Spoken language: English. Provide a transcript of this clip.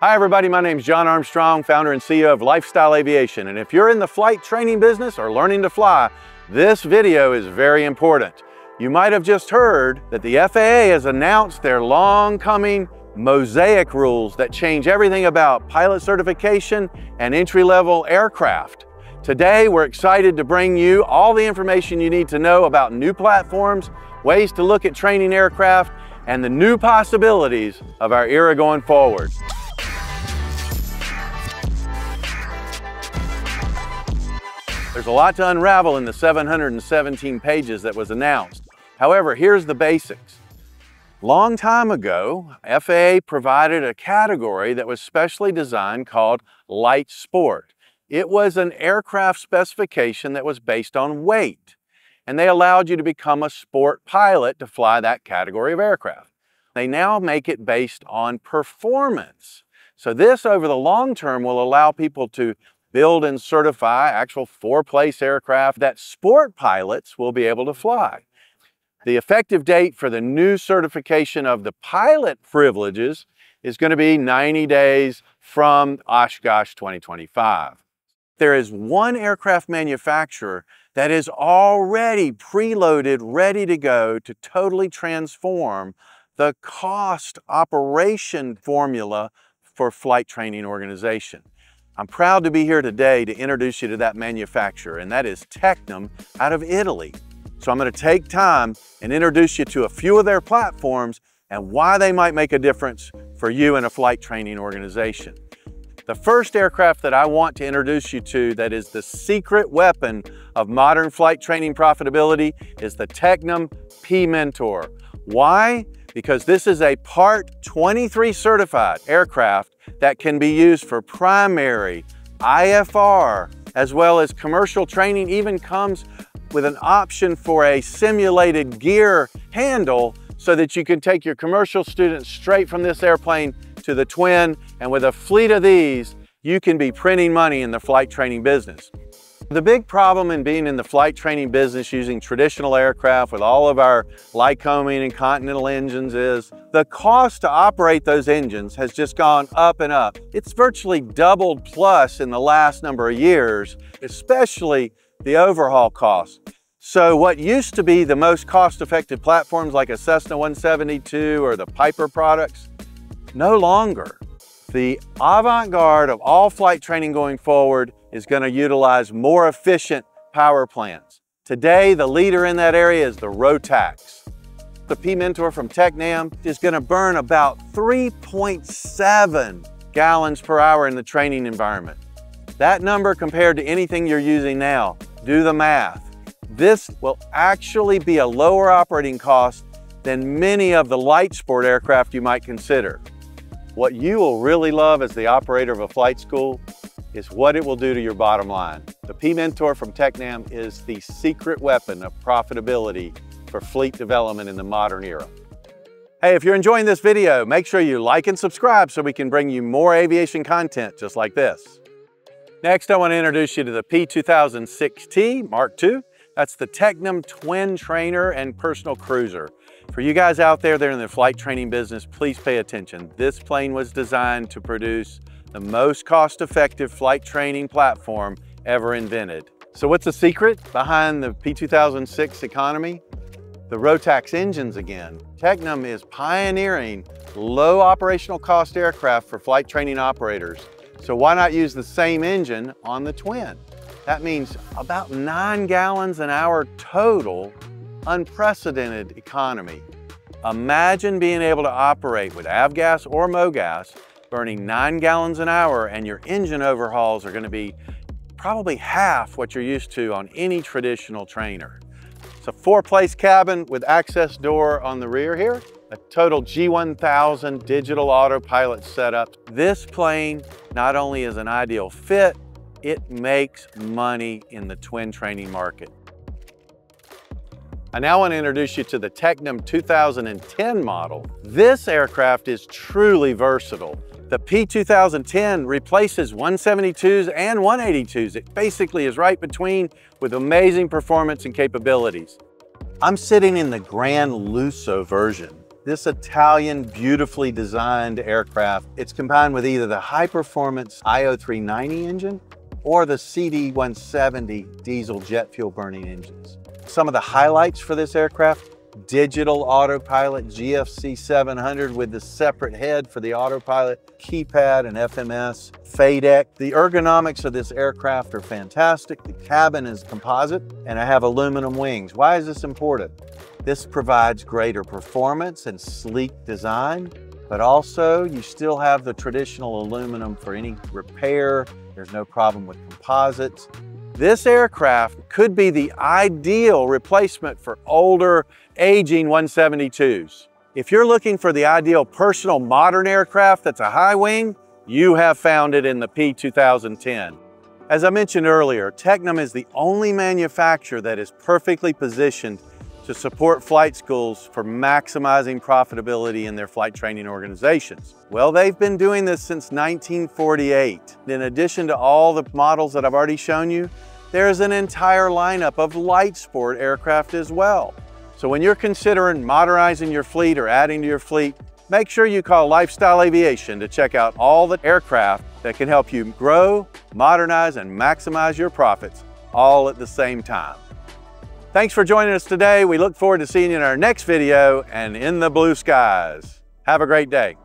Hi everybody, my name is John Armstrong, founder and CEO of Lifestyle Aviation. And if you're in the flight training business or learning to fly, this video is very important. You might have just heard that the FAA has announced their long coming mosaic rules that change everything about pilot certification and entry-level aircraft. Today, we're excited to bring you all the information you need to know about new platforms, ways to look at training aircraft, and the new possibilities of our era going forward. There's a lot to unravel in the 717 pages that was announced. However, here's the basics. Long time ago, FAA provided a category that was specially designed called light sport. It was an aircraft specification that was based on weight, and they allowed you to become a sport pilot to fly that category of aircraft. They now make it based on performance. So this, over the long term, will allow people to build and certify actual four-place aircraft that sport pilots will be able to fly. The effective date for the new certification of the pilot privileges is going to be 90 days from Oshkosh 2025. There is one aircraft manufacturer that is already preloaded, ready to go to totally transform the cost operation formula for flight training organization. I'm proud to be here today to introduce you to that manufacturer, and that is Tecnam out of Italy. So I'm going to take time and introduce you to a few of their platforms and why they might make a difference for you in a flight training organization. The first aircraft that I want to introduce you to that is the secret weapon of modern flight training profitability is the Tecnam P-Mentor. Why? Because this is a Part 23 certified aircraft that can be used for primary, IFR, as well as commercial training, even comes with an option for a simulated gear handle so that you can take your commercial students straight from this airplane to the twin. And with a fleet of these, you can be printing money in the flight training business. The big problem in being in the flight training business using traditional aircraft with all of our Lycoming and Continental engines is the cost to operate those engines has just gone up and up. It's virtually doubled plus in the last number of years, especially the overhaul costs. So what used to be the most cost-effective platforms like a Cessna 172 or the Piper products, no longer. The avant-garde of all flight training going forward is going to utilize more efficient power plants. Today, the leader in that area is the Rotax. The P-Mentor from Tecnam is going to burn about 3.7 gallons per hour in the training environment. That number compared to anything you're using now, do the math. This will actually be a lower operating cost than many of the light sport aircraft you might consider. What you will really love as the operator of a flight school is what it will do to your bottom line. The P-Mentor from Tecnam is the secret weapon of profitability for fleet development in the modern era. Hey, if you're enjoying this video, make sure you like and subscribe so we can bring you more aviation content just like this. Next, I want to introduce you to the P2006T Mark II. That's the Tecnam Twin Trainer and Personal Cruiser. For you guys out there that are in the flight training business, please pay attention. This plane was designed to produce the most cost-effective flight training platform ever invented. So what's the secret behind the P2006 economy? The Rotax engines again. Tecnam is pioneering low operational cost aircraft for flight training operators. So why not use the same engine on the Twin? That means about nine gallons an hour total, unprecedented economy. Imagine being able to operate with avgas or MOGAS burning nine gallons an hour and your engine overhauls are gonna be probably half what you're used to on any traditional trainer. It's a four-place cabin with access door on the rear here, a total G1000 digital autopilot setup. This plane not only is an ideal fit, it makes money in the twin training market. I now want to introduce you to the Tecnam 2010 model. This aircraft is truly versatile. The P2010 replaces 172s and 182s. It basically is right between with amazing performance and capabilities. I'm sitting in the Gran Lusso version. This Italian, beautifully designed aircraft, it's combined with either the high-performance IO390 engine or the CD170 diesel jet fuel burning engines. Some of the highlights for this aircraft digital autopilot GFC 700 with the separate head for the autopilot, keypad and FMS, FADEC. The ergonomics of this aircraft are fantastic. The cabin is composite and I have aluminum wings. Why is this important? This provides greater performance and sleek design, but also you still have the traditional aluminum for any repair. There's no problem with composites. This aircraft could be the ideal replacement for older, aging 172s. If you're looking for the ideal personal modern aircraft that's a high wing, you have found it in the P2010. As I mentioned earlier, Tecnam is the only manufacturer that is perfectly positioned to support flight schools for maximizing profitability in their flight training organizations. Well, they've been doing this since 1948. In addition to all the models that I've already shown you, there's an entire lineup of light sport aircraft as well. So when you're considering modernizing your fleet or adding to your fleet, make sure you call Lifestyle Aviation to check out all the aircraft that can help you grow, modernize, and maximize your profits all at the same time. Thanks for joining us today. We look forward to seeing you in our next video and in the blue skies. Have a great day.